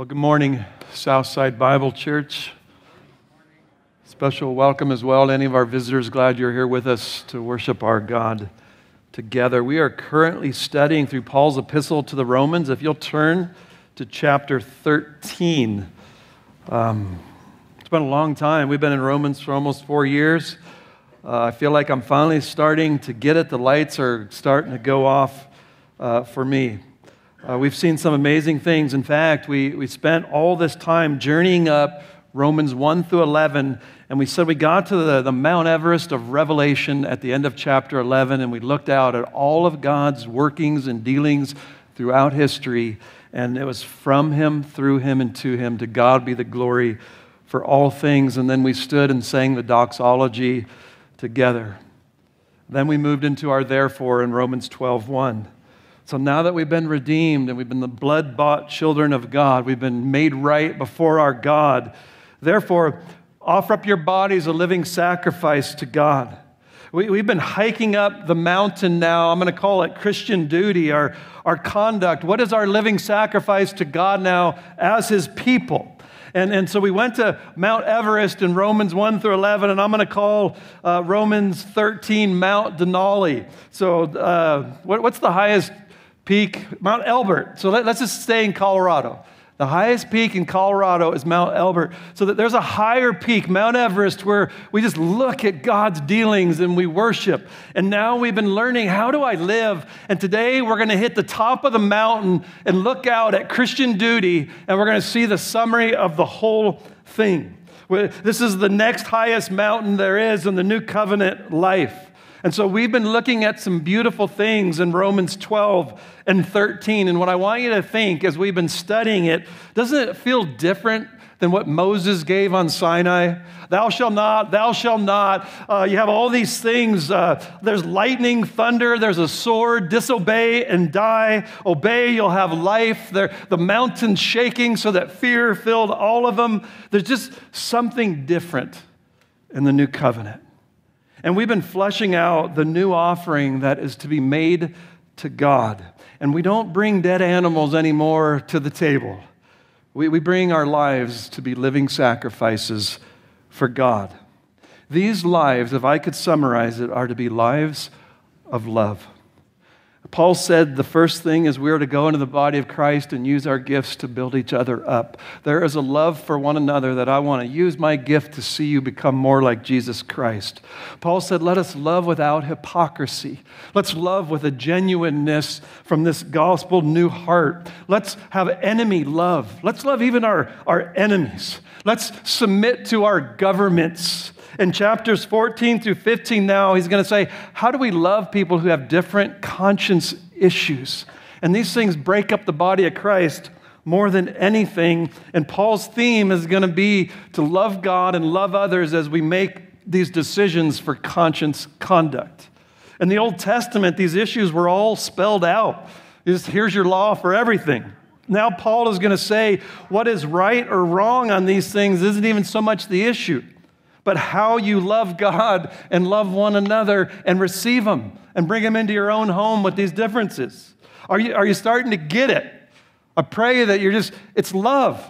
Well, good morning, Southside Bible Church. Special welcome as well to any of our visitors. Glad you're here with us to worship our God together. We are currently studying through Paul's epistle to the Romans. If you'll turn to chapter 13. Um, it's been a long time. We've been in Romans for almost four years. Uh, I feel like I'm finally starting to get it. The lights are starting to go off uh, for me. Uh, we've seen some amazing things. In fact, we, we spent all this time journeying up Romans 1 through 11, and we said we got to the, the Mount Everest of Revelation at the end of chapter 11, and we looked out at all of God's workings and dealings throughout history, and it was from Him, through Him, and to Him. To God be the glory for all things. And then we stood and sang the doxology together. Then we moved into our therefore in Romans 12 1. So now that we've been redeemed and we've been the blood bought children of God, we've been made right before our God. Therefore, offer up your bodies a living sacrifice to God. We, have been hiking up the mountain now. I'm going to call it Christian duty, our, our conduct. What is our living sacrifice to God now as His people? And, and so we went to Mount Everest in Romans 1 through 11, and I'm going to call uh, Romans 13 Mount Denali. So, uh, what, what's the highest peak, Mount Elbert. So let, us just stay in Colorado. The highest peak in Colorado is Mount Elbert. So that there's a higher peak, Mount Everest, where we just look at God's dealings and we worship. And now we've been learning how do I live? And today we're going to hit the top of the mountain and look out at Christian duty, and we're going to see the summary of the whole thing. This is the next highest mountain there is in the new covenant life. And so we've been looking at some beautiful things in Romans 12 and 13. And what I want you to think as we've been studying it, doesn't it feel different than what Moses gave on Sinai? Thou shalt not, thou shalt not. Uh, you have all these things. Uh, there's lightning, thunder, there's a sword. Disobey and die. Obey, you'll have life. There, the mountains shaking so that fear filled all of them. There's just something different in the new covenant. And we've been fleshing out the new offering that is to be made to God. And we don't bring dead animals anymore to the table. We, we bring our lives to be living sacrifices for God. These lives, if I could summarize it, are to be lives of love. Paul said the first thing is we are to go into the body of Christ and use our gifts to build each other up. There is a love for one another that I want to use my gift to see you become more like Jesus Christ. Paul said, Let us love without hypocrisy. Let's love with a genuineness from this gospel new heart. Let's have enemy love. Let's love even our, our enemies. Let's submit to our governments in chapters 14 through 15 now, he's going to say, How do we love people who have different conscience issues? And these things break up the body of Christ more than anything. And Paul's theme is going to be to love God and love others as we make these decisions for conscience conduct. In the Old Testament, these issues were all spelled out. Just, here's your law for everything. Now, Paul is going to say what is right or wrong on these things isn't even so much the issue but how you love God and love one another and receive them and bring them into your own home with these differences. Are you, are you starting to get it? I pray that you're just, it's love.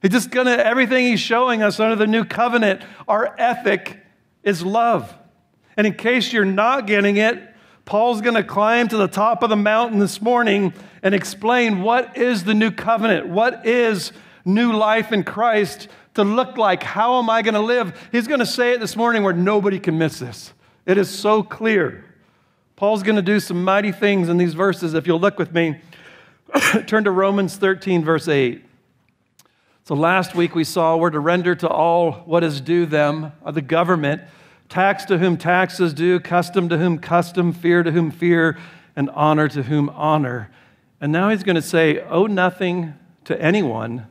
He's just gonna, everything he's showing us under the new covenant, our ethic is love. And in case you're not getting it, Paul's gonna climb to the top of the mountain this morning and explain what is the new covenant, what is new life in Christ to look like? How am I going to live? He's going to say it this morning where nobody can miss this. It is so clear. Paul's going to do some mighty things in these verses. If you'll look with me, turn to Romans 13, verse 8. So last week we saw we're to render to all what is due them, uh, the government, tax to whom tax is due, custom to whom custom, fear to whom fear, and honor to whom honor. And now he's going to say, owe nothing to anyone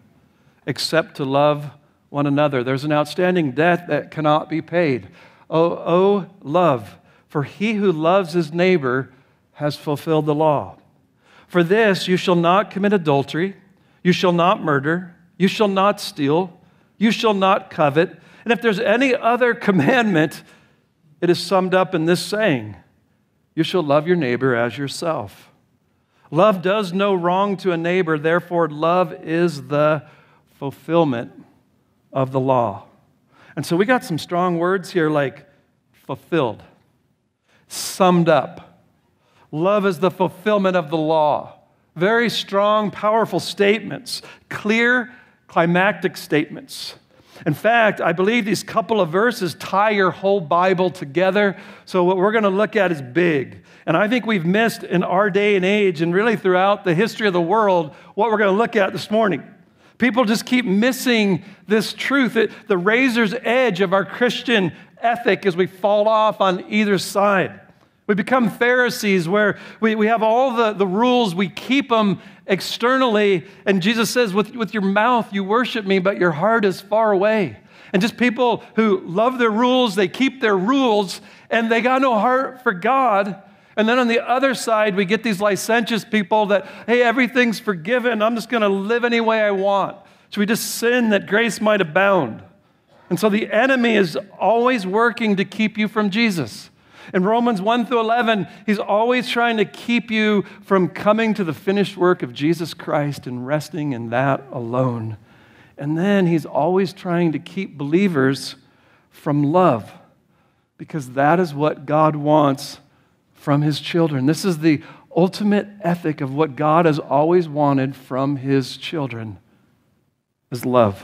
except to love one another. There's an outstanding debt that cannot be paid. Oh, oh, love, for he who loves his neighbor has fulfilled the law. For this, you shall not commit adultery, you shall not murder, you shall not steal, you shall not covet. And if there's any other commandment, it is summed up in this saying you shall love your neighbor as yourself. Love does no wrong to a neighbor, therefore, love is the fulfillment of the law. And so we got some strong words here like fulfilled, summed up. Love is the fulfillment of the law. Very strong, powerful statements, clear, climactic statements. In fact, I believe these couple of verses tie your whole Bible together. So, what we're going to look at is big. And I think we've missed in our day and age, and really throughout the history of the world, what we're going to look at this morning. People just keep missing this truth, the razor's edge of our Christian ethic as we fall off on either side. We become Pharisees where we, we have all the, the rules, we keep them externally. And Jesus says, with, with your mouth you worship me, but your heart is far away. And just people who love their rules, they keep their rules, and they got no heart for God. And then on the other side, we get these licentious people that, hey, everything's forgiven. I'm just going to live any way I want. So we just sin that grace might abound. And so the enemy is always working to keep you from Jesus. In Romans 1 through 11, he's always trying to keep you from coming to the finished work of Jesus Christ and resting in that alone. And then he's always trying to keep believers from love because that is what God wants from his children. This is the ultimate ethic of what God has always wanted from his children is love.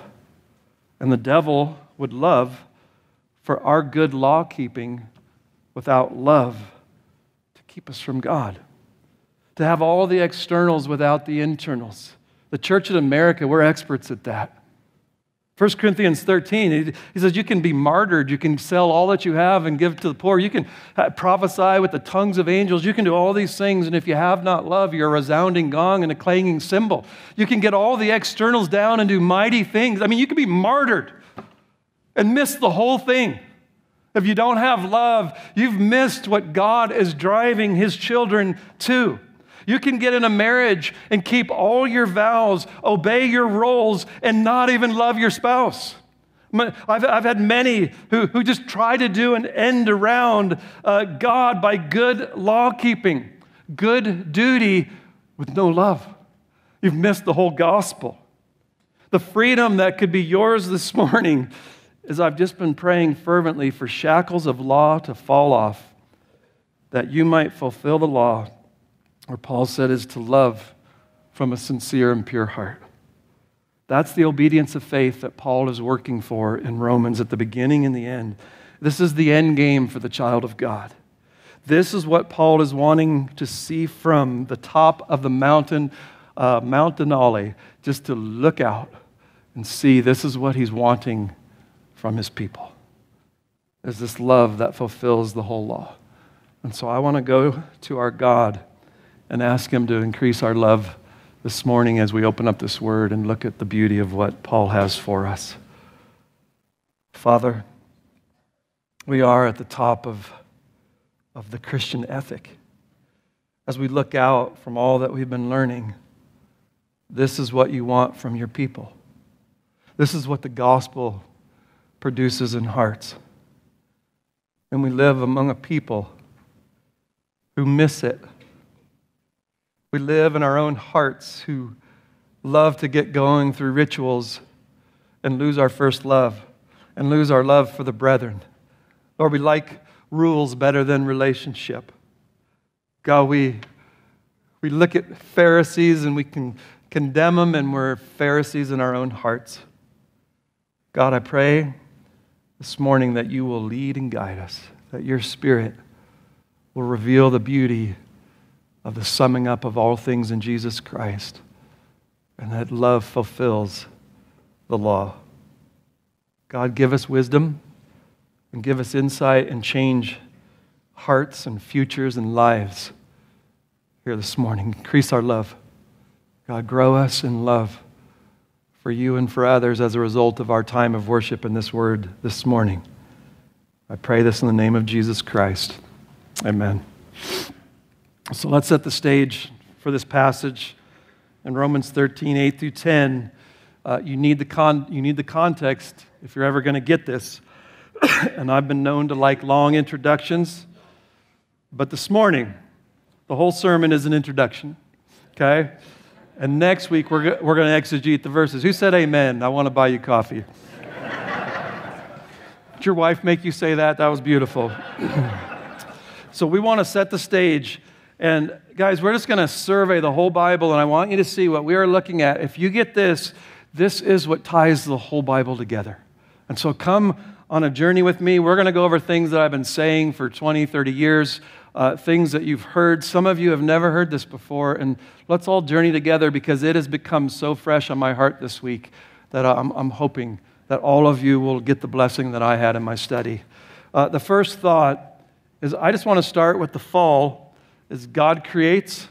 And the devil would love for our good law keeping without love to keep us from God, to have all the externals without the internals. The church in America, we're experts at that. 1 Corinthians 13, he, he, says, You can be martyred. You can sell all that you have and give to the poor. You can uh, prophesy with the tongues of angels. You can do all these things. And if you have not love, you're a resounding gong and a clanging cymbal. You can get all the externals down and do mighty things. I mean, you can be martyred and miss the whole thing. If you don't have love, you've missed what God is driving his children to. You can get in a marriage and keep all your vows, obey your roles, and not even love your spouse. I've, I've had many who, who just try to do an end around uh, God by good law keeping, good duty with no love. You've missed the whole gospel. The freedom that could be yours this morning is I've just been praying fervently for shackles of law to fall off, that you might fulfill the law, where Paul said is to love from a sincere and pure heart. That's the obedience of faith that Paul is working for in Romans at the beginning and the end. This is the end game for the child of God. This is what Paul is wanting to see from the top of the mountain, uh, Mount Denali, just to look out and see this is what he's wanting from his people. Is this love that fulfills the whole law. And so I want to go to our God and ask him to increase our love this morning as we open up this word and look at the beauty of what Paul has for us. Father, we are at the top of, of the Christian ethic. As we look out from all that we've been learning, this is what you want from your people. This is what the gospel produces in hearts. And we live among a people who miss it. We live in our own hearts who love to get going through rituals and lose our first love and lose our love for the brethren. Or we like rules better than relationship. God, we, we look at Pharisees and we can condemn them, and we're Pharisees in our own hearts. God, I pray this morning that you will lead and guide us, that your Spirit will reveal the beauty of the summing up of all things in Jesus Christ, and that love fulfills the law. God, give us wisdom and give us insight and change hearts and futures and lives here this morning. Increase our love. God, grow us in love for you and for others as a result of our time of worship in this word this morning. I pray this in the name of Jesus Christ. Amen. So let's set the stage for this passage in Romans 13, 8 through 10. Uh, you, need the con- you need the context if you're ever going to get this. and I've been known to like long introductions, but this morning, the whole sermon is an introduction. Okay? And next week, we're, we're going to exegete the verses. Who said amen? I want to buy you coffee. Did your wife make you say that? That was beautiful. so, we want to set the stage. And, guys, we're just going to survey the whole Bible, and I want you to see what we are looking at. If you get this, this is what ties the whole Bible together. And so, come on a journey with me. We're going to go over things that I've been saying for 20, 30 years uh, things that you've heard. Some of you have never heard this before, and let's all journey together because it has become so fresh on my heart this week that I'm, I'm hoping that all of you will get the blessing that I had in my study. Uh, the first thought is I just want to start with the fall. Is God creates,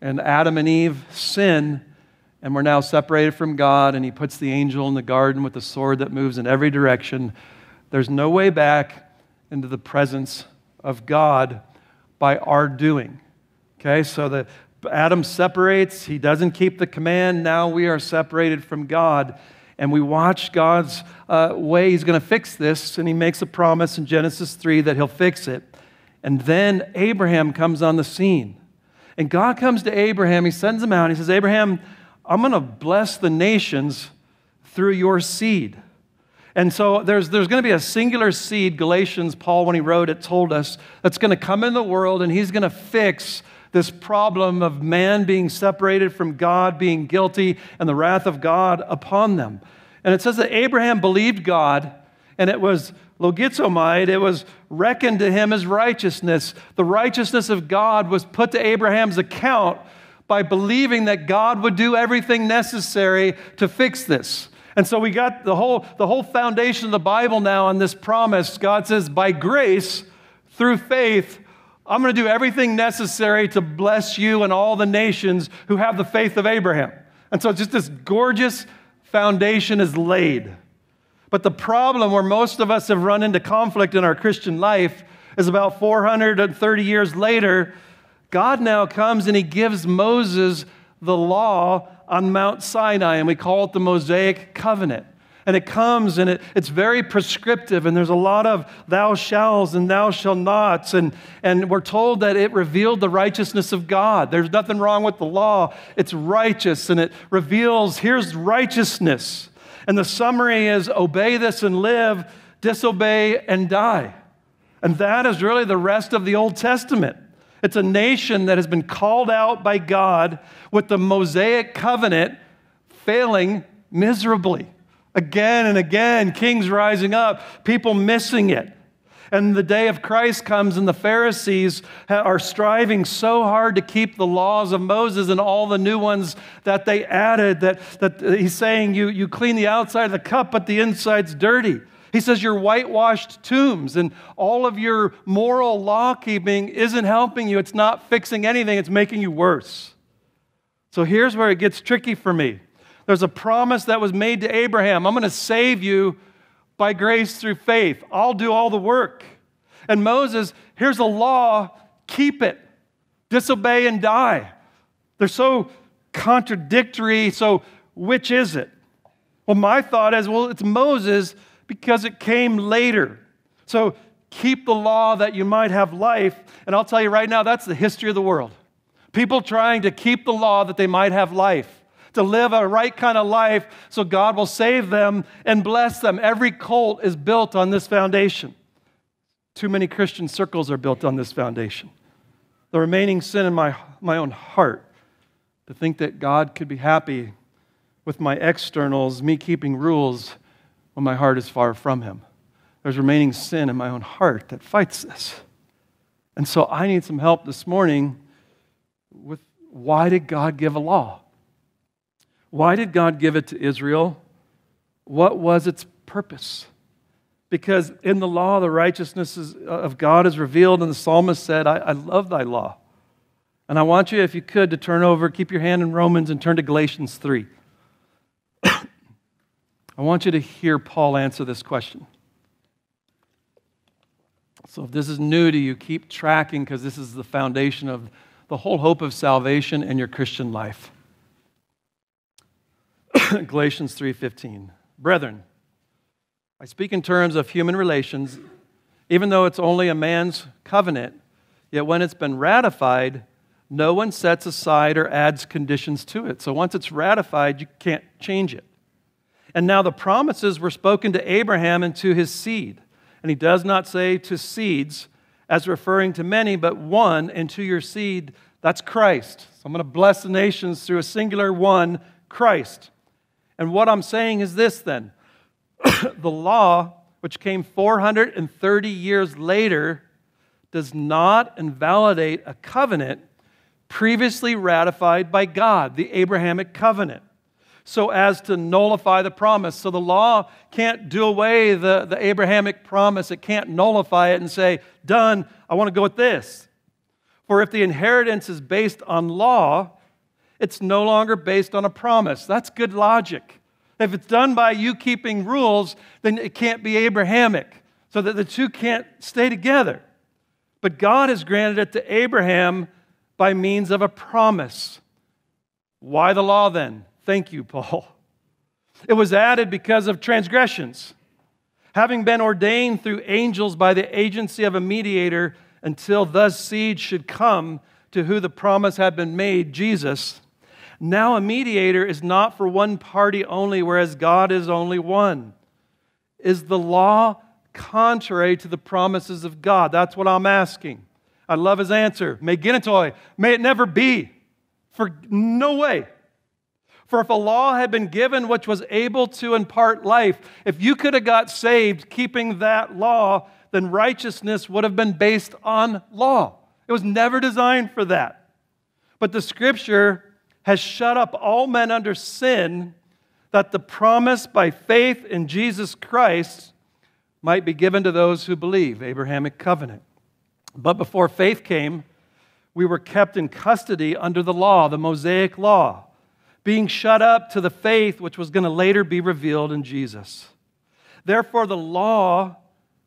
and Adam and Eve sin, and we're now separated from God, and He puts the angel in the garden with a sword that moves in every direction. There's no way back into the presence of God by our doing. Okay, so the Adam separates, he doesn't keep the command. Now we are separated from God. And we watch God's uh, way. He's going to fix this. And he makes a promise in Genesis 3 that he'll fix it. And then Abraham comes on the scene. And God comes to Abraham. He sends him out. He says, Abraham, I'm going to bless the nations through your seed. And so there's, there's going to be a singular seed, Galatians, Paul, when he wrote it, told us, that's going to come in the world and he's going to fix this problem of man being separated from God, being guilty, and the wrath of God upon them. And it says that Abraham believed God, and it was logizomai, it was reckoned to him as righteousness. The righteousness of God was put to Abraham's account by believing that God would do everything necessary to fix this. And so we got the whole, the whole foundation of the Bible now on this promise. God says, by grace, through faith, I'm going to do everything necessary to bless you and all the nations who have the faith of Abraham. And so just this gorgeous foundation is laid. But the problem where most of us have run into conflict in our Christian life is about 430 years later, God now comes and he gives Moses the law on Mount Sinai, and we call it the Mosaic Covenant. And it comes and it, it's very prescriptive, and there's a lot of thou shalls and thou shall nots. And, and we're told that it revealed the righteousness of God. There's nothing wrong with the law, it's righteous, and it reveals here's righteousness. And the summary is obey this and live, disobey and die. And that is really the rest of the Old Testament. It's a nation that has been called out by God with the Mosaic covenant failing miserably. Again and again, kings rising up, people missing it. And the day of Christ comes, and the Pharisees are striving so hard to keep the laws of Moses and all the new ones that they added. That, that he's saying, you, you clean the outside of the cup, but the inside's dirty. He says your whitewashed tombs and all of your moral law keeping isn't helping you. It's not fixing anything, it's making you worse. So here's where it gets tricky for me. There's a promise that was made to Abraham I'm going to save you by grace through faith. I'll do all the work. And Moses, here's a law, keep it, disobey and die. They're so contradictory. So, which is it? Well, my thought is well, it's Moses because it came later. So keep the law that you might have life. And I'll tell you right now, that's the history of the world. People trying to keep the law that they might have life, to live a right kind of life so God will save them and bless them. Every cult is built on this foundation. Too many Christian circles are built on this foundation. The remaining sin in my, my own heart to think that God could be happy with my externals, me keeping rules when my heart is far from Him. There's remaining sin in my own heart that fights this. And so I need some help this morning with why did God give a law? Why did God give it to Israel? What was its purpose? Because in the law, the righteousness of God is revealed, and the psalmist said, I, I love thy law. And I want you, if you could, to turn over, keep your hand in Romans, and turn to Galatians 3. I want you to hear Paul answer this question. So, if this is new to you, keep tracking because this is the foundation of the whole hope of salvation in your Christian life. Galatians 3:15. Brethren, I speak in terms of human relations, even though it's only a man's covenant, yet when it's been ratified, No one sets aside or adds conditions to it. So once it's ratified, you can't change it. And now the promises were spoken to Abraham and to his seed. And he does not say to seeds as referring to many, but one, and to your seed, that's Christ. So I'm going to bless the nations through a singular one, Christ. And what I'm saying is this then the law, which came 430 years later, does not invalidate a covenant previously ratified by God, the Abrahamic covenant, so as to nullify the promise. So the law can't do away the, the Abrahamic promise, it can't nullify it and say, done, I want to go with this. For if the inheritance is based on law, it's no longer based on a promise. That's good logic. If it's done by you keeping rules, then it can't be Abrahamic, so that the two can't stay together. But God has granted it to Abraham by means of a promise. Why the law then? Thank you, Paul. It was added because of transgressions. Having been ordained through angels by the agency of a mediator until thus seed should come to who the promise had been made, Jesus. Now a mediator is not for one party only, whereas God is only one. Is the law contrary to the promises of God? That's what I'm asking. I love his answer. Me genoito. May it never be. For no way. For if a law had been given which was able to impart life, if you could have got saved keeping that law, then righteousness would have been based on law. It was never designed for that. But the scripture has shut up all men under sin that the promise by faith in Jesus Christ might be given to those who believe. Abrahamic covenant. But before faith came, we were kept in custody under the law, the Mosaic law, being shut up to the faith which was going to later be revealed in Jesus. Therefore, the law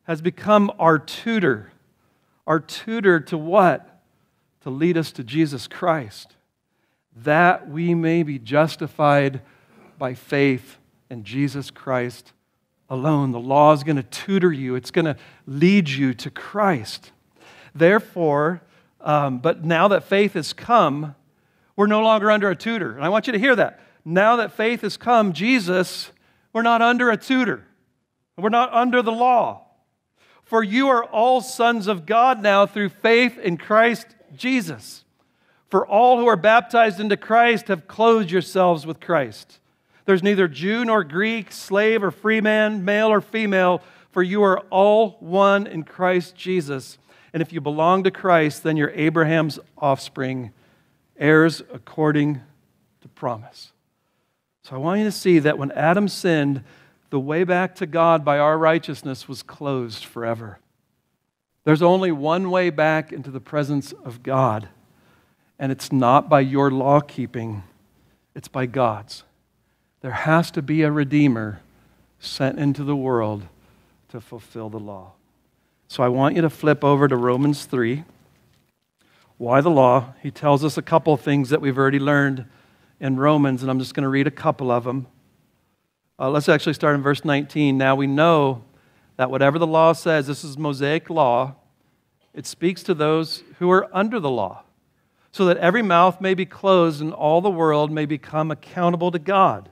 has become our tutor. Our tutor to what? To lead us to Jesus Christ, that we may be justified by faith in Jesus Christ alone. The law is going to tutor you, it's going to lead you to Christ. Therefore, um, but now that faith has come, we're no longer under a tutor. And I want you to hear that. Now that faith has come, Jesus, we're not under a tutor. We're not under the law. For you are all sons of God now through faith in Christ Jesus. For all who are baptized into Christ have clothed yourselves with Christ. There's neither Jew nor Greek, slave or free man, male or female, for you are all one in Christ Jesus. And if you belong to Christ, then you're Abraham's offspring, heirs according to promise. So I want you to see that when Adam sinned, the way back to God by our righteousness was closed forever. There's only one way back into the presence of God, and it's not by your law keeping, it's by God's. There has to be a Redeemer sent into the world to fulfill the law. So I want you to flip over to Romans 3. Why the law? He tells us a couple of things that we've already learned in Romans, and I'm just going to read a couple of them. Uh, let's actually start in verse 19. Now we know that whatever the law says, this is Mosaic law, it speaks to those who are under the law, so that every mouth may be closed and all the world may become accountable to God.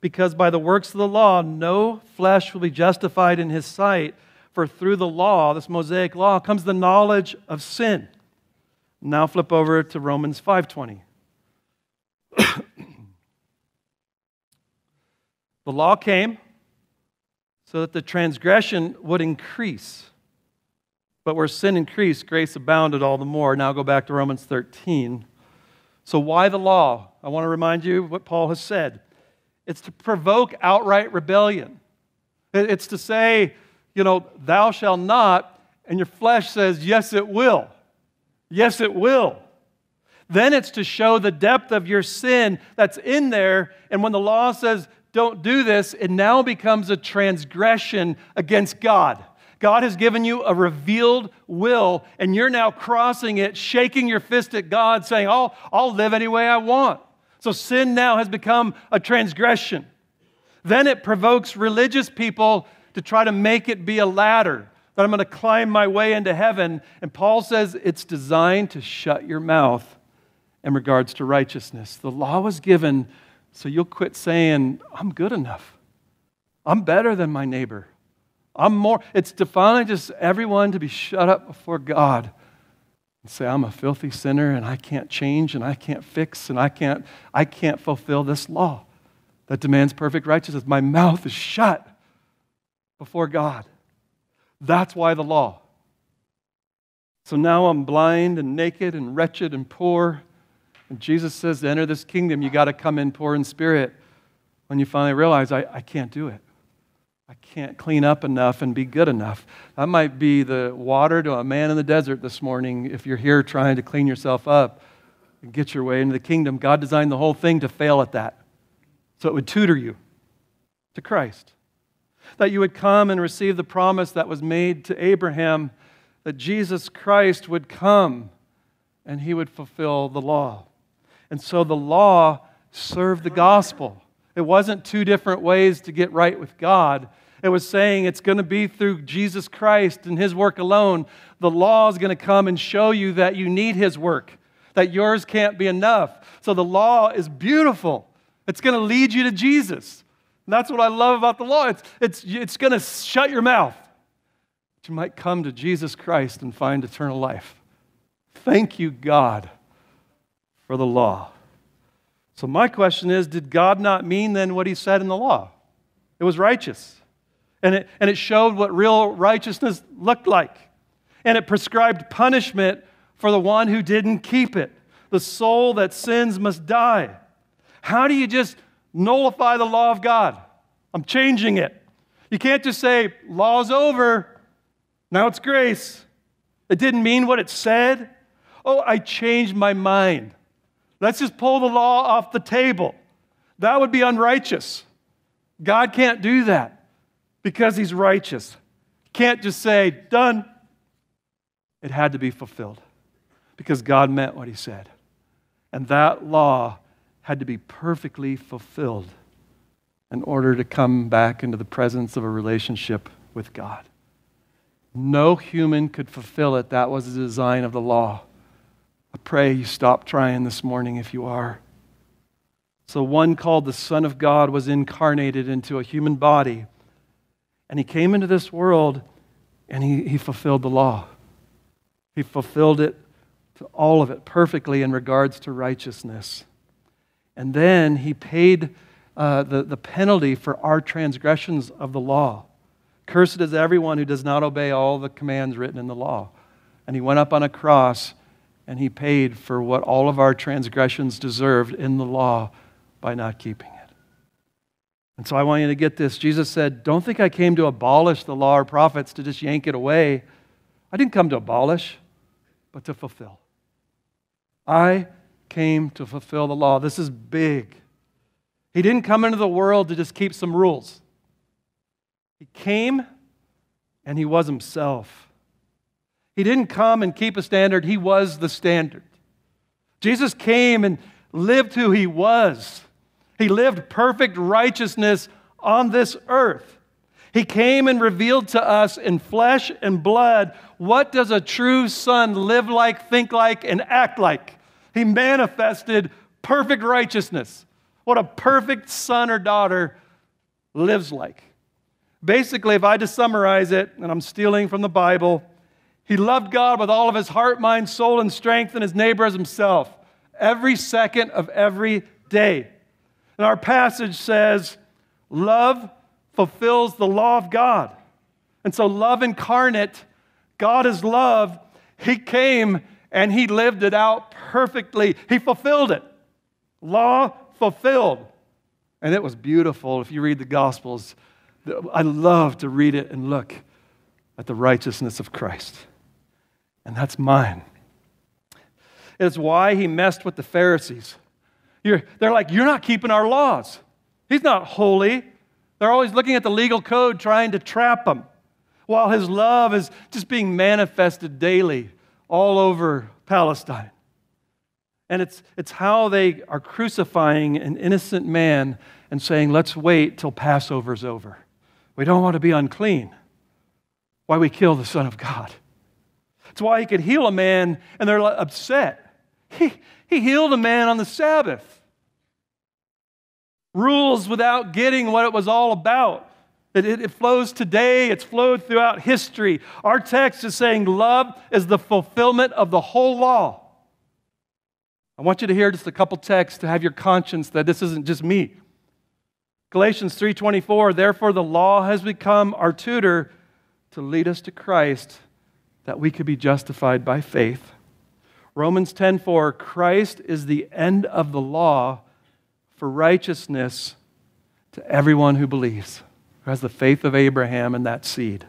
Because by the works of the law, no flesh will be justified in his sight for through the law, this Mosaic law, comes the knowledge of sin. Now flip over to Romans 5:20. the law came so that the transgression would increase. But where sin increased, grace abounded all the more. Now go back to Romans 13. So, why the law? I want to remind you what Paul has said. It's to provoke outright rebellion. It's to say, you know, thou shalt not, and your flesh says, yes, it will. Yes, it will. Then it's to show the depth of your sin that's in there. And when the law says, don't do this, it now becomes a transgression against God. God has given you a revealed will, and you're now crossing it, shaking your fist at God, saying, Oh, I'll live any way I want. So sin now has become a transgression. Then it provokes religious people to try to make it be a ladder, that I'm going to climb my way into heaven. And Paul says it's designed to shut your mouth in regards to righteousness. The law was given so you'll quit saying, I'm good enough. I'm better than my neighbor. I'm more. It's to finally just everyone to be shut up before God and say, I'm a filthy sinner and I can't change and I can't fix and I can't, I can't fulfill this law that demands perfect righteousness. My mouth is shut before God. That's why the law. So now I'm blind and naked and wretched and poor. And Jesus says, to enter this kingdom, you got to come in poor in spirit. When you finally realize, I, I can't do it. I can't clean up enough and be good enough. That might be the water to a man in the desert this morning if you're here trying to clean yourself up and get your way into the kingdom. God designed the whole thing to fail at that. So it would tutor you to Christ. That you would come and receive the promise that was made to Abraham that Jesus Christ would come and he would fulfill the law. And so the law served the gospel. It wasn't two different ways to get right with God. It was saying it's going to be through Jesus Christ and His work alone. The law is going to come and show you that you need His work, that yours can't be enough. So the law is beautiful. It's going to lead you to Jesus. And that's what I love about the law. It's, it's, it's going to shut your mouth you might come to Jesus Christ and find eternal life. Thank you, God, for the law. So, my question is Did God not mean then what he said in the law? It was righteous. And it, and it showed what real righteousness looked like. And it prescribed punishment for the one who didn't keep it. The soul that sins must die. How do you just nullify the law of God? I'm changing it. You can't just say, law's over, now it's grace. It didn't mean what it said. Oh, I changed my mind. Let's just pull the law off the table. That would be unrighteous. God can't do that because He's righteous. Can't just say, done. It had to be fulfilled because God meant what He said. And that law had to be perfectly fulfilled in order to come back into the presence of a relationship with God. No human could fulfill it. That was the design of the law. I pray you stop trying this morning if you are. So, one called the Son of God was incarnated into a human body. And he came into this world and he, he fulfilled the law. He fulfilled it to all of it perfectly in regards to righteousness. And then he paid uh, the, the penalty for our transgressions of the law. Cursed is everyone who does not obey all the commands written in the law. And he went up on a cross and he paid for what all of our transgressions deserved in the law by not keeping it. And so I want you to get this. Jesus said, Don't think I came to abolish the law or prophets to just yank it away. I didn't come to abolish, but to fulfill. I came to fulfill the law. This is big. He didn't come into the world to just keep some rules. He came and he was himself. He didn't come and keep a standard, he was the standard. Jesus came and lived who he was. He lived perfect righteousness on this earth. He came and revealed to us in flesh and blood what does a true son live like, think like, and act like. He manifested perfect righteousness. What a perfect son or daughter lives like. Basically, if I just summarize it, and I'm stealing from the Bible, he loved God with all of his heart, mind, soul, and strength, and his neighbor as himself every second of every day. And our passage says, Love fulfills the law of God. And so, love incarnate, God is love. He came and he lived it out perfectly. He fulfilled it. Law fulfilled. And it was beautiful. If you read the Gospels, I love to read it and look at the righteousness of Christ. And that's mine. It's why he messed with the Pharisees. You're, they're like, You're not keeping our laws. He's not holy. They're always looking at the legal code trying to trap him, while his love is just being manifested daily all over Palestine. And it's, it's how they are crucifying an innocent man and saying, Let's wait till Passover's over. We don't want to be unclean. Why we kill the Son of God. It's why he could heal a man and they're upset. He, He healed a man on the Sabbath. Rules without getting what it was all about. It, it, it, flows today, it's flowed throughout history. Our text is saying love is the fulfillment of the whole law. I want you to hear just a couple texts to have your conscience that this isn't just me. Galatians 3:24 Therefore the law has become our tutor to lead us to Christ that we could be justified by faith. Romans 10:4 Christ is the end of the law for righteousness to everyone who believes, who has the faith of Abraham and that seed.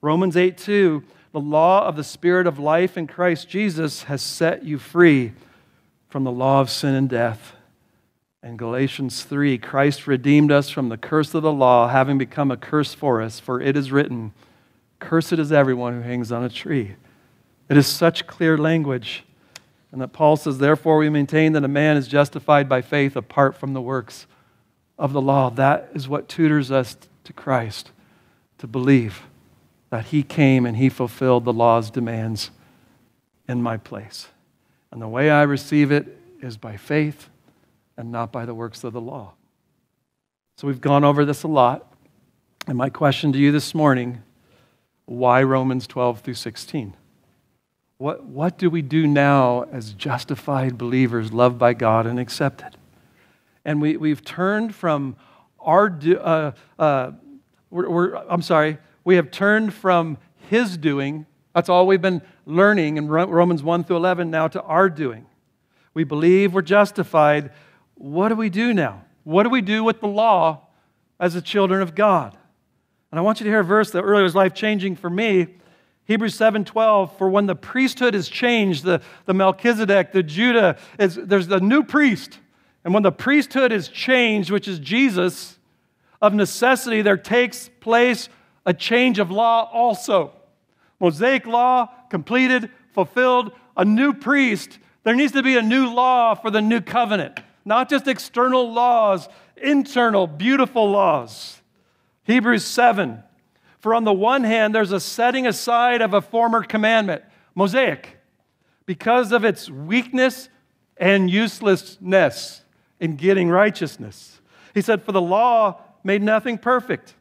Romans 8:2 The law of the spirit of life in Christ Jesus has set you free from the law of sin and death. And Galatians 3 Christ redeemed us from the curse of the law, having become a curse for us, for it is written, Cursed is everyone who hangs on a tree. It is such clear language. And that Paul says, Therefore, we maintain that a man is justified by faith apart from the works of the law. That is what tutors us to Christ, to believe that he came and he fulfilled the law's demands in my place. And the way I receive it is by faith and not by the works of the law. So we've gone over this a lot. And my question to you this morning why Romans 12 through 16? What, what do we do now as justified believers, loved by God and accepted? And we, we've turned from our, uh, uh, we're, we're, I'm sorry, we have turned from His doing, that's all we've been learning in Romans 1 through 11, now to our doing. We believe we're justified. What do we do now? What do we do with the law as the children of God? And I want you to hear a verse that really was life changing for me. Hebrews 7:12, for when the priesthood is changed, the, the Melchizedek, the Judah, is, there's a new priest. And when the priesthood is changed, which is Jesus, of necessity, there takes place a change of law also. Mosaic law completed, fulfilled, a new priest. There needs to be a new law for the new covenant, not just external laws, internal, beautiful laws. Hebrews 7, for on the one hand, there's a setting aside of a former commandment, Mosaic, because of its weakness and uselessness in getting righteousness. He said, For the law made nothing perfect.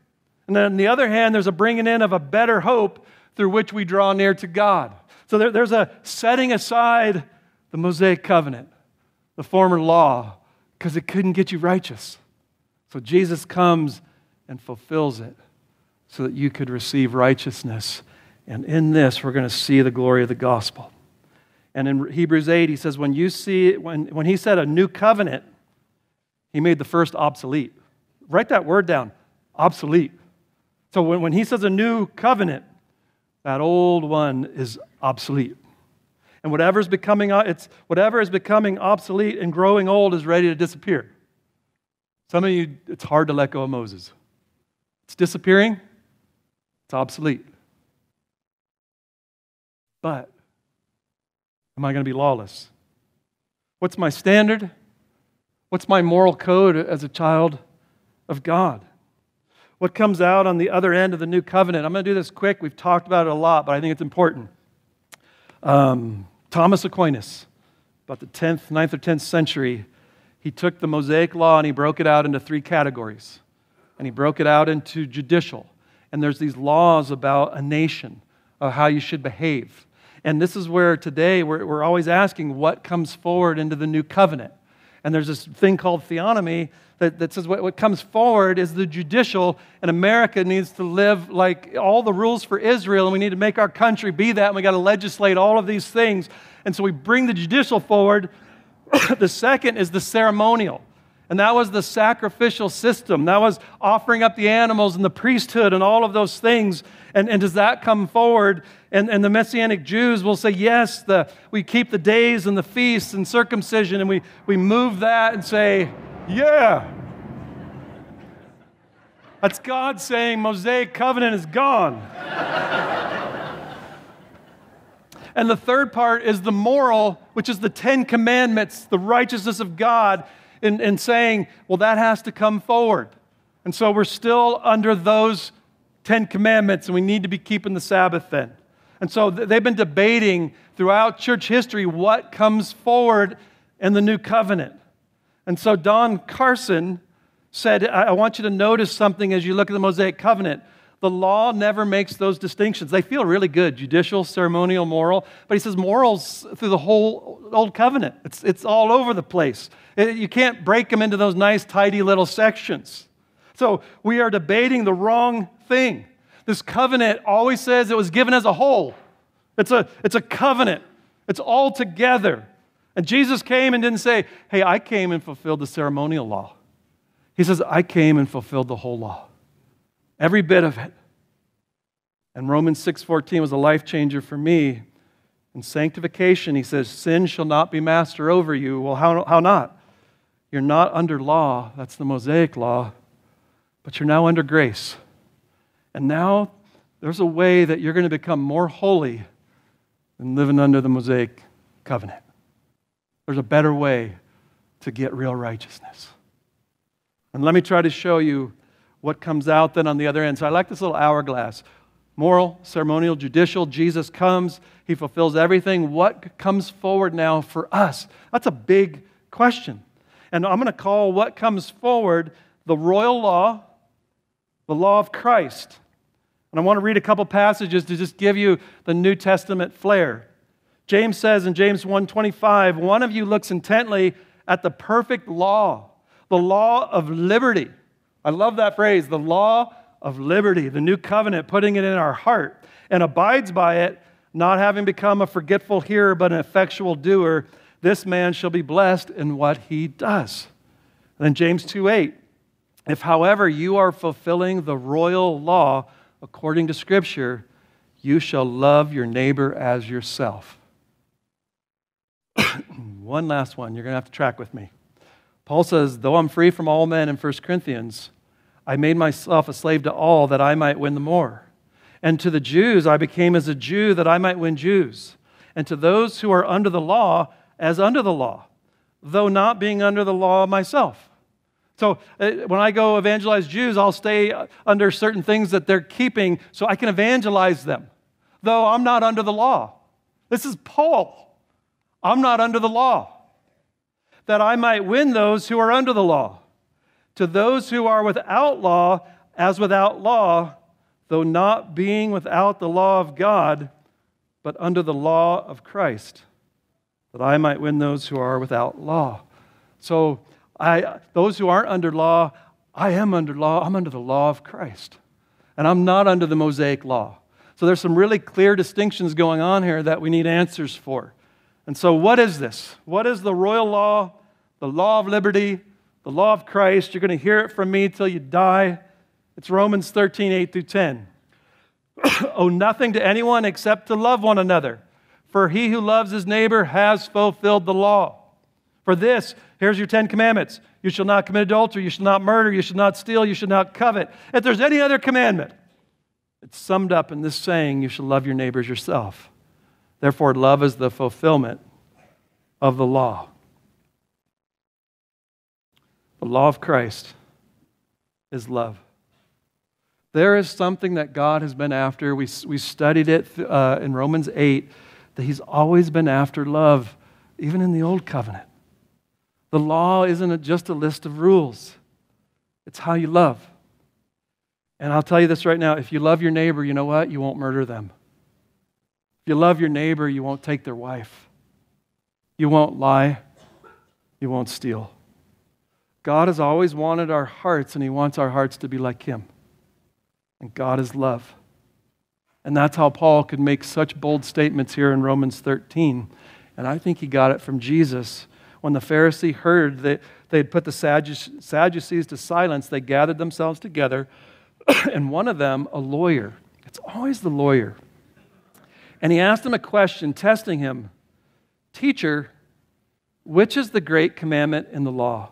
And then on the other hand, there's a bringing in of a better hope through which we draw near to God. So there, there's a setting aside the Mosaic covenant, the former law, because it couldn't get you righteous. So Jesus comes and fulfills it so that you could receive righteousness. And in this, we're going to see the glory of the gospel. And in Hebrews 8, he says, when you see, when, when he said a new covenant, he made the first obsolete. Write that word down obsolete. So when, when he says a new covenant, that old one is obsolete. And whatever is becoming, uh, it's, whatever is becoming obsolete and growing old is ready to disappear. Some of you, it's hard to let go of Moses. It's disappearing. It's obsolete. But am I going to be lawless? What's my standard? What's my moral code as a child of God? What comes out on the other end of the new covenant? I'm going to do this quick. We've talked about it a lot, but I think it's important. Um, Thomas Aquinas, about the 10th, 9th, or 10th century, he took the Mosaic law and he broke it out into three categories. And he broke it out into judicial, and there's these laws about a nation, of how you should behave. And this is where today we're, we're always asking what comes forward into the new covenant. And there's this thing called theonomy that, that says what, what comes forward is the judicial, and America needs to live like all the rules for Israel, and we need to make our country be that, and we got to legislate all of these things. And so we bring the judicial forward. the second is the ceremonial. And that was the sacrificial system. That was offering up the animals and the priesthood and all of those things. And, and does that come forward? And, and the Messianic Jews will say, yes, the, we keep the days and the feasts and circumcision, and we, we move that and say, yeah. That's God saying Mosaic covenant is gone. and the third part is the moral, which is the Ten Commandments, the righteousness of God in, in saying, well, that has to come forward. And so we're still under those Ten Commandments, and we need to be keeping the Sabbath then. And so they've been debating throughout church history what comes forward in the new covenant. And so Don Carson said, I want you to notice something as you look at the Mosaic covenant. The law never makes those distinctions. They feel really good judicial, ceremonial, moral. But he says morals through the whole Old Covenant. It's, it's all over the place. It, you can't break them into those nice, tidy little sections. So we are debating the wrong thing. This covenant always says it was given as a whole, it's a, it's a covenant, it's all together. And Jesus came and didn't say, Hey, I came and fulfilled the ceremonial law. He says, I came and fulfilled the whole law. Every bit of it. And Romans 6:14 was a life changer for me. In sanctification, he says, Sin shall not be master over you. Well, how, how not? You're not under law, that's the Mosaic law, but you're now under grace. And now there's a way that you're going to become more holy than living under the Mosaic covenant. There's a better way to get real righteousness. And let me try to show you what comes out then on the other end. So I like this little hourglass moral, ceremonial, judicial. Jesus comes, he fulfills everything. What comes forward now for us? That's a big question. And I'm going to call what comes forward the royal law, the law of Christ. And I want to read a couple passages to just give you the New Testament flair. James says in James 1:25, one of you looks intently at the perfect law, the law of liberty. I love that phrase, the law of liberty, the new covenant, putting it in our heart, and abides by it, not having become a forgetful hearer, but an effectual doer. This man shall be blessed in what he does. And then James 2 8, if, however, you are fulfilling the royal law according to Scripture, you shall love your neighbor as yourself. one last one. You're going to have to track with me. Paul says, Though I'm free from all men in 1 Corinthians, I made myself a slave to all that I might win the more. And to the Jews, I became as a Jew that I might win Jews. And to those who are under the law, as under the law, though not being under the law myself. So uh, when I go evangelize Jews, I'll stay under certain things that they're keeping so I can evangelize them, though I'm not under the law. This is Paul. I'm not under the law, that I might win those who are under the law. To those who are without law, as without law, though not being without the law of God, but under the law of Christ, that I might win those who are without law. So, I, those who aren't under law, I am under law. I'm under the law of Christ. And I'm not under the Mosaic law. So there's some really clear distinctions going on here that we need answers for. And so, what is this? What is the royal law, the law of liberty, the law of Christ? You're going to hear it from me till you die. It's Romans 13, 8 through 10. Owe nothing to anyone except to love one another. For he who loves his neighbor has fulfilled the law. For this, here's your Ten Commandments you shall not commit adultery, you shall not murder, you shall not steal, you shall not covet. If there's any other commandment, it's summed up in this saying you shall love your neighbors yourself. Therefore, love is the fulfillment of the law. The law of Christ is love. There is something that God has been after. We, we studied it uh, in Romans 8 that He's always been after love, even in the Old Covenant. The law isn't just a list of rules, it's how you love. And I'll tell you this right now if you love your neighbor, you know what? You won't murder them If you love your neighbor, you won't take their wife. You won't lie. You won't steal. God has always wanted our hearts, and He wants our hearts to be like Him. And God is love. And that's how Paul could make such bold statements here in Romans 13. And I think he got it from Jesus. When the Pharisee heard that they had put the Sadducees to silence, they gathered themselves together, and one of them, a lawyer, it's always the lawyer and he asked him a question, testing him Teacher, which is the great commandment in the law?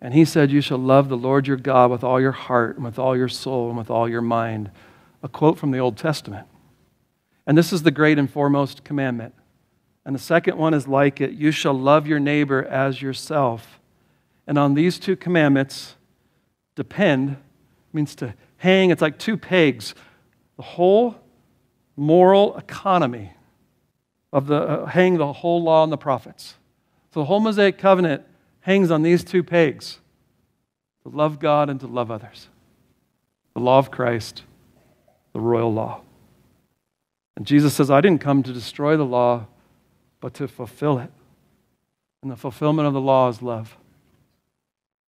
And he said, You shall love the Lord your God with all your heart, and with all your soul, and with all your mind. A quote from the Old Testament. And this is the great and foremost commandment. And the second one is like it you shall love your neighbor as yourself. And on these two commandments depend, means to hang, it's like two pegs. The whole moral economy of the uh, hang the whole law and the prophets. So the whole Mosaic covenant hangs on these two pegs to love God and to love others. The law of Christ, the royal law. And Jesus says, I didn't come to destroy the law, but to fulfill it. And the fulfillment of the law is love.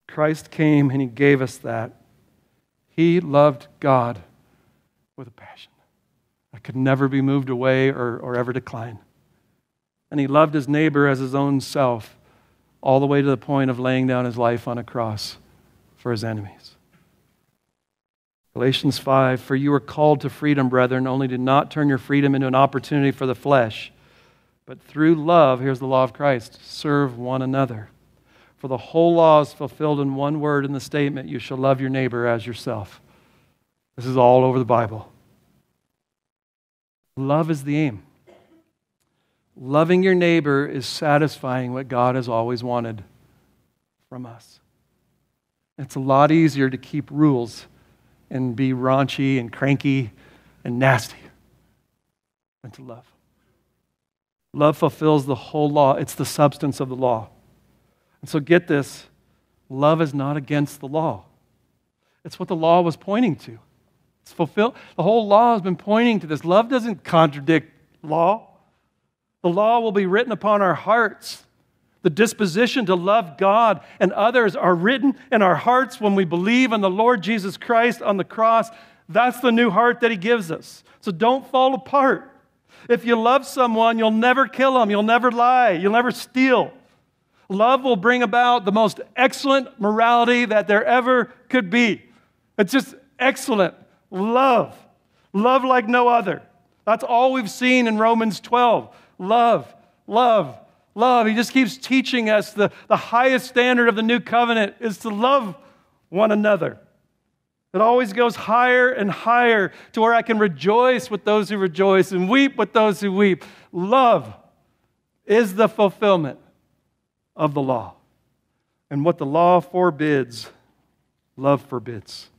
Christ came and he gave us that. He loved God with a passion that could never be moved away or, or ever decline. And he loved his neighbor as his own self, all the way to the point of laying down his life on a cross for his enemies. Galatians 5 For you are called to freedom, brethren, only do not turn your freedom into an opportunity for the flesh, but through love, here's the law of Christ, serve one another. For the whole law is fulfilled in one word in the statement you shall love your neighbor as yourself. This is all over the Bible. Love is the aim. Loving your neighbor is satisfying what God has always wanted from us. It's a lot easier to keep rules and be raunchy and cranky and nasty than to love. Love fulfills the whole law, it's the substance of the law. And so get this love is not against the law, it's what the law was pointing to. It's fulfilled. The whole law has been pointing to this. Love doesn't contradict law. The law will be written upon our hearts. The disposition to love God and others are written in our hearts when we believe in the Lord Jesus Christ on the cross. That's the new heart that He gives us. So don't fall apart. If you love someone, you'll never kill them, you'll never lie, you'll never steal. Love will bring about the most excellent morality that there ever could be. It's just excellent. Love. Love like no other. That's all we've seen in Romans 12 love, love, love. He just keeps teaching us the, the highest standard of the new covenant is to love one another. It always goes higher and higher to where I can rejoice with those who rejoice and weep with those who weep. Love is the fulfillment of the law. And what the law forbids, love forbids.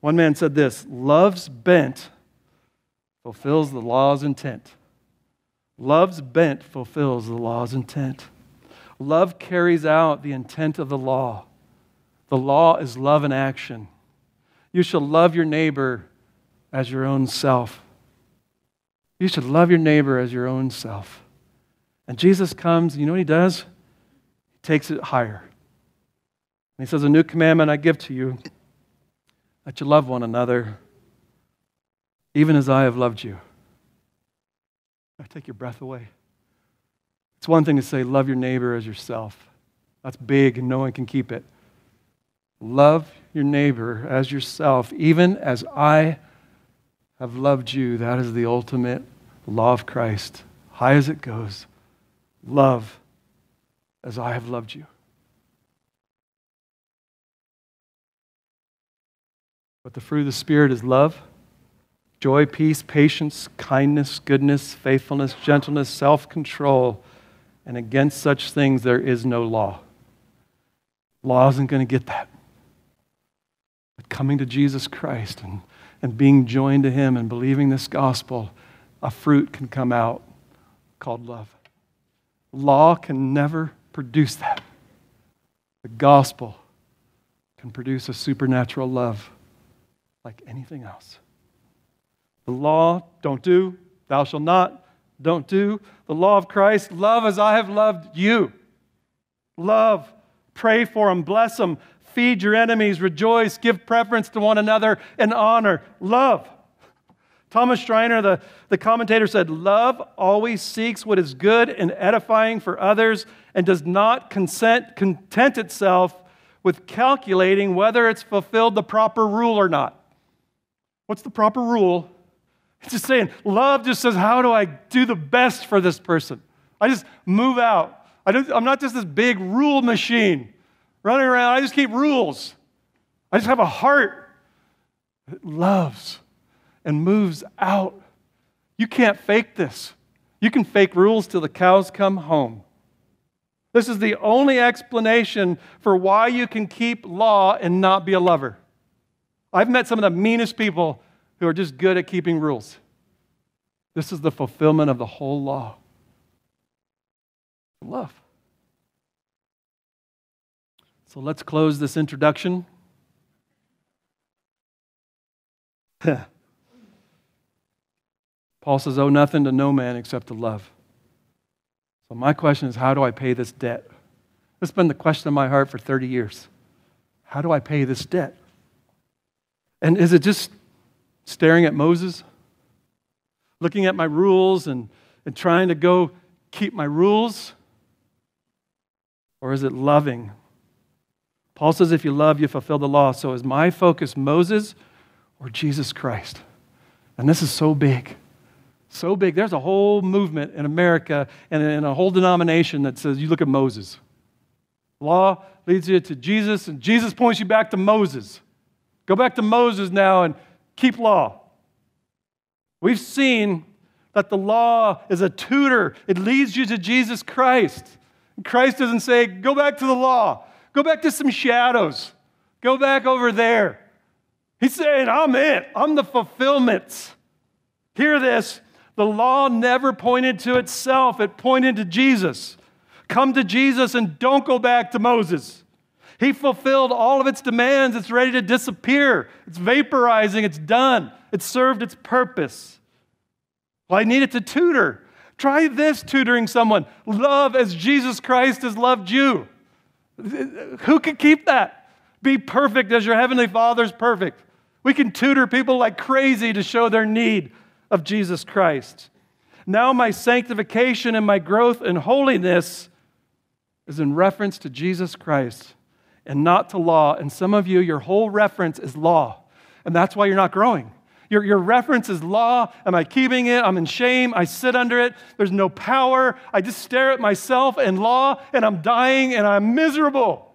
One man said this Love's bent fulfills the law's intent. Love's bent fulfills the law's intent. Love carries out the intent of the law. The law is love in action. You shall love your neighbor as your own self. You should love your neighbor as your own self. And Jesus comes, and you know what he does? He takes it higher. And he says, A new commandment I give to you that you love one another, even as I have loved you. I take your breath away. It's one thing to say, love your neighbor as yourself. That's big and no one can keep it. Love your neighbor as yourself, even as I have loved you. That is the ultimate law of Christ. High as it goes. Love as I have loved you. But the fruit of the Spirit is love joy, peace, patience, kindness, goodness, faithfulness, gentleness, self control. And against such things there is no law. Law isn't going to get that. But coming to Jesus Christ and, and being joined to Him and believing this gospel, a fruit can come out called love. Law can never produce that. The gospel can produce a supernatural love like anything else. The law, don't do, thou shalt not, don't do. The law of Christ, love as I have loved you. Love, pray for them, bless them, feed your enemies, rejoice, give preference to one another, and honor. Love. Thomas Schreiner, the, the commentator, said, Love always seeks what is good and edifying for others and does not consent, content itself with calculating whether it's fulfilled the proper rule or not. What's the proper rule? It's just saying, love just says, how do I do the best for this person? I just move out. I am not just this big rule machine running around. I just keep rules. I just have a heart that loves and moves out. You can't fake this. You can fake rules till the cows come home. This is the only explanation for why you can keep law and not be a lover. I've met some of the meanest people who are just good at keeping rules. This is the fulfillment of the whole law. Love. So let's close this introduction. Paul says, Owe nothing to no man except to love. So, my question is, how do I pay this debt? This has been the question in my heart for 30 years. How do I pay this debt? And is it just staring at Moses? Looking at my rules and, and trying to go keep my rules? Or is it loving? Paul says, if you love, you fulfill the law. So is my focus Moses or Jesus Christ? And this is so big. So big. There's a whole movement in America and in a whole denomination that says you look at Moses. Law leads you to Jesus, and Jesus points you back to Moses. Go back to Moses now and keep law. We've seen that the law is a tutor, it leads you to Jesus Christ. Christ doesn't say, go back to the law, go back to some shadows, go back over there. He's saying, I'm it, I'm the fulfillment. Hear this the law never pointed to itself, it pointed to Jesus. Come to Jesus and don't go back to Moses. He fulfilled all of its demands. It's ready to disappear. It's vaporizing. It's done. It served its purpose. Well, I needed to tutor. Try this tutoring someone. Love as Jesus Christ has loved you. Who can keep that? Be perfect as your heavenly Father's perfect. We can tutor people like crazy to show their need of Jesus Christ. Now, my sanctification and my growth in holiness is in reference to Jesus Christ and not to law. And some of you, your whole reference is law, and that's why you're not growing. Your, your reference is law. Am I keeping it? I'm in shame. I sit under it. There's no power. I just stare at myself and law, and I'm dying and I'm miserable.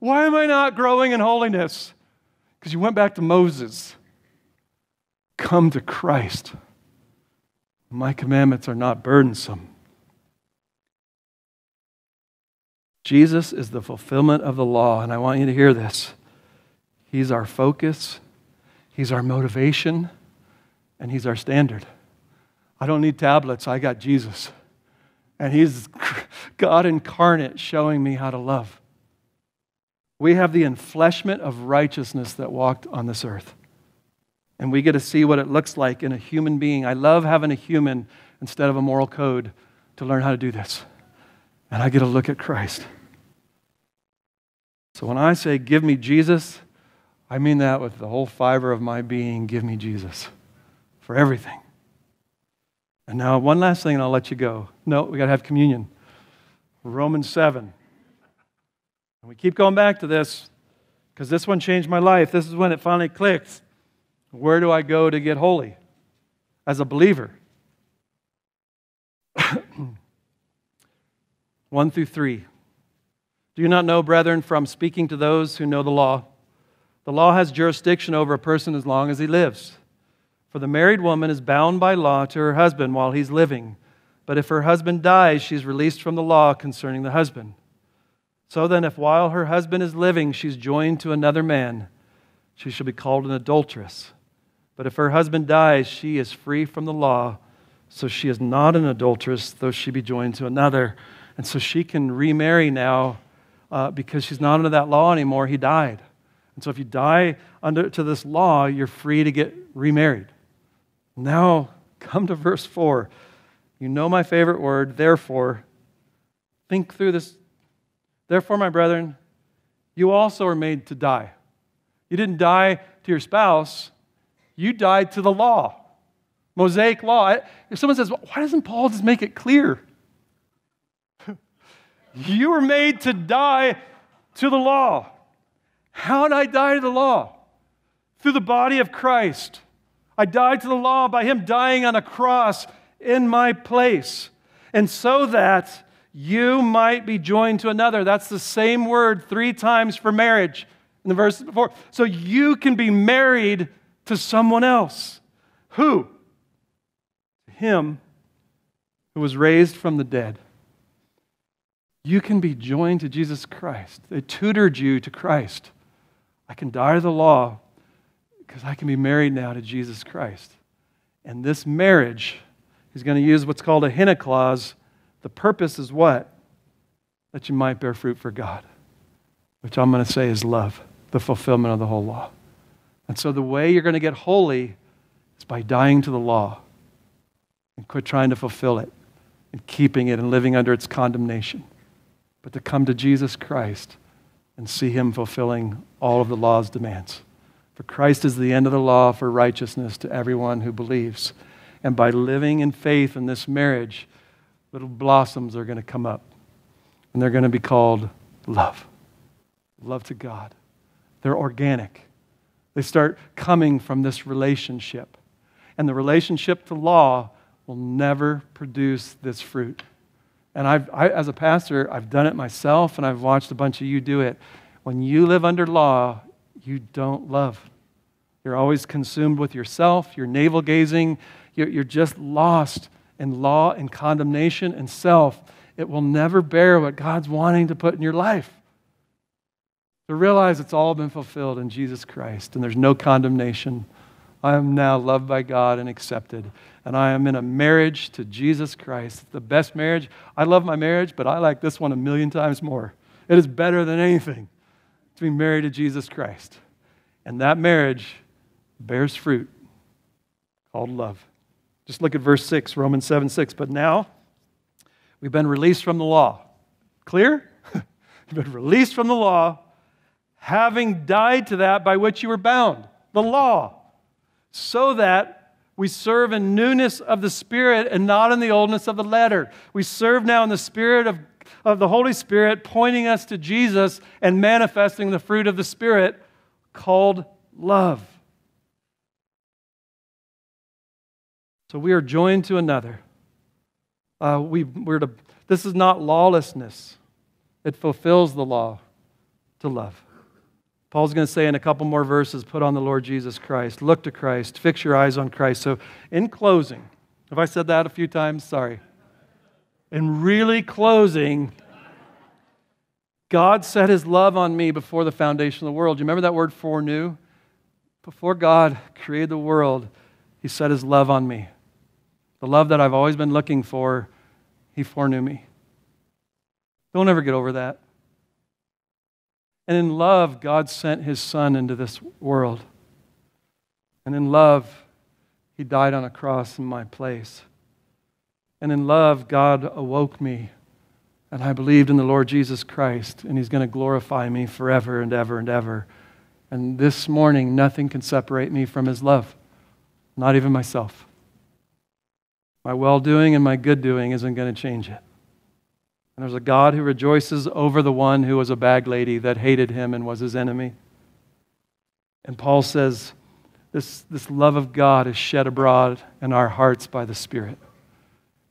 Why am I not growing in holiness? Because you went back to Moses. Come to Christ. My commandments are not burdensome. Jesus is the fulfillment of the law, and I want you to hear this. He's our focus, He's our motivation, and He's our standard. I don't need tablets, I got Jesus. And He's God incarnate showing me how to love. We have the enfleshment of righteousness that walked on this earth. And we get to see what it looks like in a human being. I love having a human instead of a moral code to learn how to do this. And I get to look at Christ. So when I say, give me Jesus, I mean that with the whole fiber of my being. Give me Jesus for everything. And now, one last thing, and I'll let you go. No, we got to have communion. Romans 7. And we keep going back to this because this one changed my life. This is when it finally clicked. Where do I go to get holy as a believer? 1 through 3. Do you not know, brethren, from speaking to those who know the law? The law has jurisdiction over a person as long as he lives. For the married woman is bound by law to her husband while he's living. But if her husband dies, she's released from the law concerning the husband. So then, if while her husband is living, she's joined to another man, she shall be called an adulteress. But if her husband dies, she is free from the law, so she is not an adulteress, though she be joined to another. And so she can remarry now uh, because she's not under that law anymore. He died. And so if you die under to this law, you're free to get remarried. Now, come to verse 4. You know my favorite word, therefore. Think through this. Therefore, my brethren, you also are made to die. You didn't die to your spouse, you died to the law. Mosaic law. If someone says, why doesn't Paul just make it clear? You were made to die to the law. How did I die to the law? Through the body of Christ. I died to the law by Him dying on a cross in my place. And so that you might be joined to another. That's the same word three times for marriage in the verse before. So you can be married to someone else. Who? Him who was raised from the dead you can be joined to Jesus Christ. They tutored you to Christ. I can die to the law because I can be married now to Jesus Christ. And this marriage He's going to use what's called a hina clause. The purpose is what? That you might bear fruit for God, which I'm going to say is love, the fulfillment of the whole law. And so the way you're going to get holy is by dying to the law and quit trying to fulfill it and keeping it and living under its condemnation, but to come to Jesus Christ and see Him fulfilling all of the law's demands. For Christ is the end of the law for righteousness to everyone who believes. And by living in faith in this marriage, little blossoms are going to come up. And they're going to be called love. Love to God. They're organic. They start coming from this relationship. And the relationship to law will never produce this fruit. And I've, I, as a pastor, I've done it myself and I've watched a bunch of you do it. When you live under law, you don't love. You're always consumed with yourself, you're navel gazing, you're, you're just lost in law and condemnation and self. It will never bear what God's wanting to put in your life. To realize it's all been fulfilled in Jesus Christ and there's no condemnation. I am now loved by God and accepted and I am in a marriage to Jesus Christ. The best marriage. I love my marriage, but I like this one a million times more. It is better than anything to be married to Jesus Christ. And that marriage bears fruit called love. Just look at verse 6, Romans 7 6. But now we've been released from the law. Clear? You've been released from the law, having died to that by which you were bound, the law, so that we serve in newness of the Spirit and not in the oldness of the letter. We serve now in the Spirit of, of the Holy Spirit, pointing us to Jesus and manifesting the fruit of the Spirit called love. So we are joined to another. Uh, we, we're to, this is not lawlessness, it fulfills the law to love. Paul's going to say in a couple more verses put on the Lord Jesus Christ, look to Christ, fix your eyes on Christ. So, in closing, have I said that a few times? Sorry. In really closing, God set his love on me before the foundation of the world. You remember that word foreknew? Before God created the world, he set his love on me. The love that I've always been looking for, he foreknew me. Don't ever get over that. And in love, God sent his son into this world. And in love, he died on a cross in my place. And in love, God awoke me. And I believed in the Lord Jesus Christ, and he's going to glorify me forever and ever and ever. And this morning, nothing can separate me from his love, not even myself. My well doing and my good doing isn't going to change it. And there's a God who rejoices over the one who was a bag lady that hated him and was his enemy. And Paul says, this, this love of God is shed abroad in our hearts by the Spirit.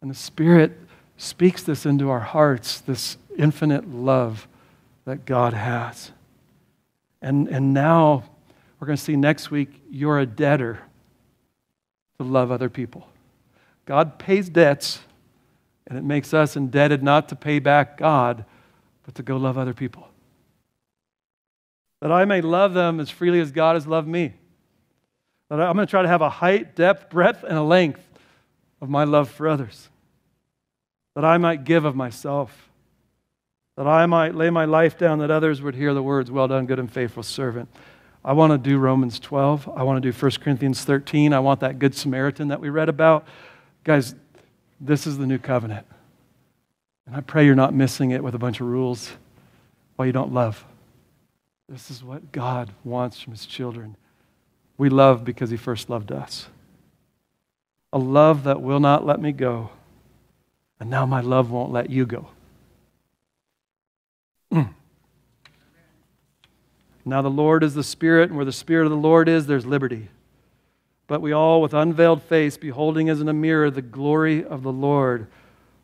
And the Spirit speaks this into our hearts, this infinite love that God has. And, and now we're going to see next week you're a debtor to love other people. God pays debts and it makes us indebted not to pay back God, but to go love other people. That I may love them as freely as God has loved me. That I'm going to try to have a height, depth, breadth, and a length of my love for others. That I might give of myself. That I might lay my life down that others would hear the words, Well done, good and faithful servant. I want to do Romans 12. I want to do 1 Corinthians 13. I want that Good Samaritan that we read about. Guys, this is the new covenant. And I pray you're not missing it with a bunch of rules while you don't love. This is what God wants from his children. We love because he first loved us. A love that will not let me go. And now my love won't let you go. Mm. Now the Lord is the Spirit, and where the Spirit of the Lord is, there's liberty. But we all, with unveiled face, beholding as in a mirror the glory of the Lord,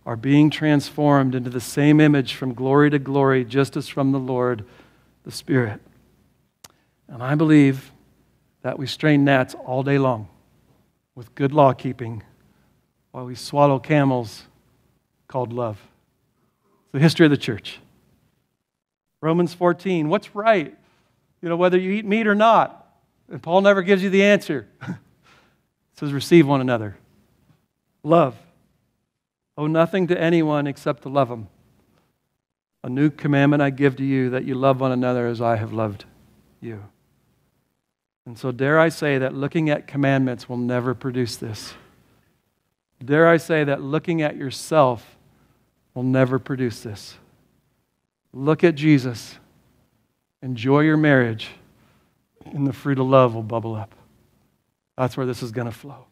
are being transformed into the same image from glory to glory, just as from the Lord, the Spirit. And I believe that we strain gnats all day long with good law keeping while we swallow camels called love. It's the history of the church. Romans 14, what's right? You know, whether you eat meat or not. And Paul never gives you the answer. It says, receive one another. Love. Owe nothing to anyone except to love them. A new commandment I give to you that you love one another as I have loved you. And so, dare I say that looking at commandments will never produce this. Dare I say that looking at yourself will never produce this. Look at Jesus, enjoy your marriage, and the fruit of love will bubble up. That's where this is going to flow.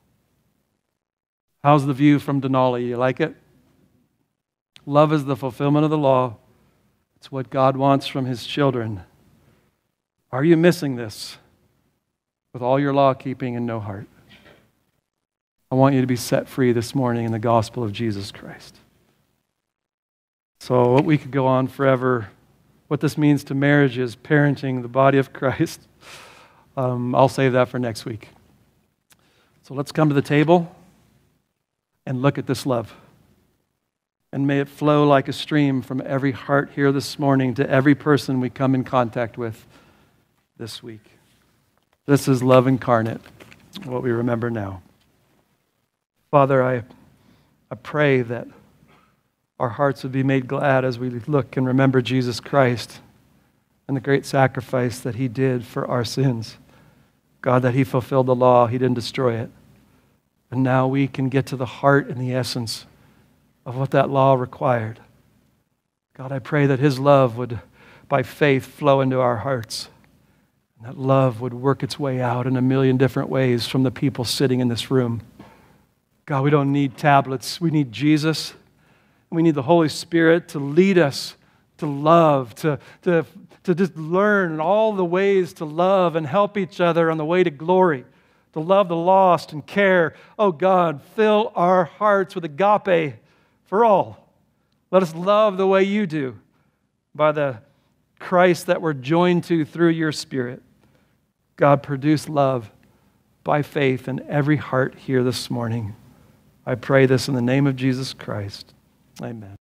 How's the view from Denali? You like it? Love is the fulfillment of the law. It's what God wants from his children. Are you missing this with all your law keeping and no heart? I want you to be set free this morning in the gospel of Jesus Christ. So, we could go on forever. What this means to marriages, parenting, the body of Christ, um, I'll save that for next week. So, let's come to the table and look at this love. And may it flow like a stream from every heart here this morning to every person we come in contact with this week. This is love incarnate, what we remember now. Father, I, I pray that our hearts would be made glad as we look and remember Jesus Christ and the great sacrifice that he did for our sins. God, that he fulfilled the law, he didn't destroy it. And now we can get to the heart and the essence of what that law required. God, I pray that his love would, by faith, flow into our hearts. And that love would work its way out in a million different ways from the people sitting in this room. God, we don't need tablets. We need Jesus. We need the Holy Spirit to lead us to love, to, to, to just learn all the ways to love and help each other on the way to glory, to love the lost and care. Oh God, fill our hearts with agape for all. Let us love the way you do by the Christ that we're joined to through your Spirit. God, produce love by faith in every heart here this morning. I pray this in the name of Jesus Christ. Amen.